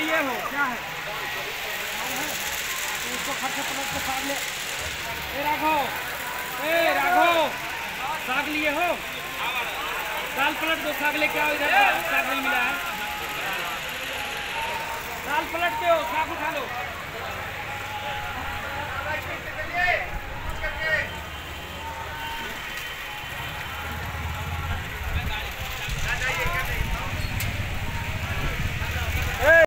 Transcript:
लिए हो? क्या है? उसको खर्च पलट के साग ले। ए राघो ए राघो साग लिए हो? दाल पलट दो साग लेके आओ इधर। साग नहीं मिला है। दाल पलट के हो साग उठा लो।